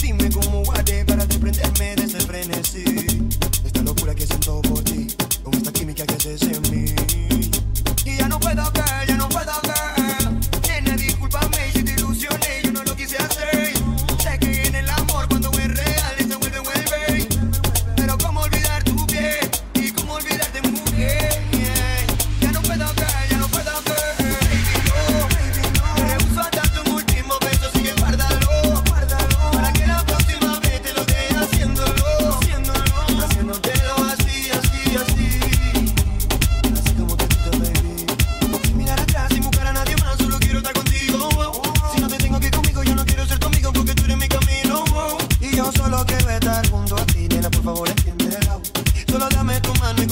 Dime cómo guardé para desprenderme de ese frenesí.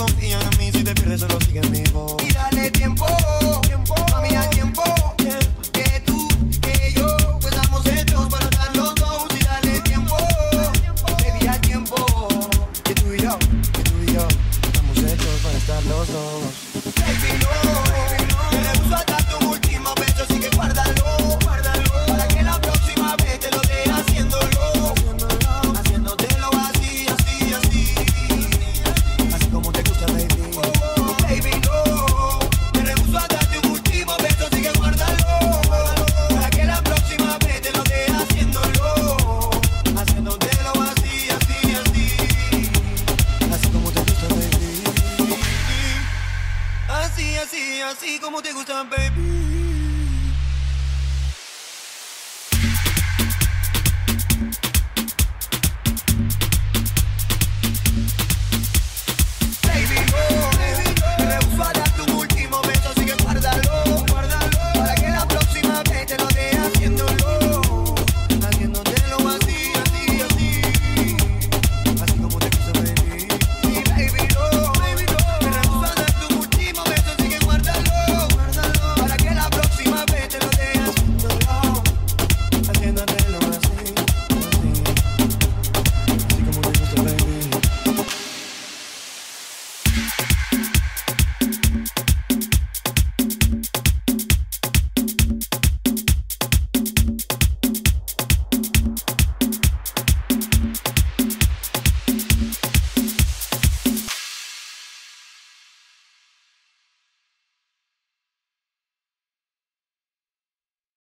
confían en mí, si te pierdes solo sigue mi. Y dale tiempo, tiempo, mami, a tiempo, tiempo, que tú, que yo, pues estamos hechos para estar los dos. Y dale tiempo, baby, a tiempo, que tú y yo, que tú y yo, estamos hechos para estar los dos. así, así como te gusta, baby.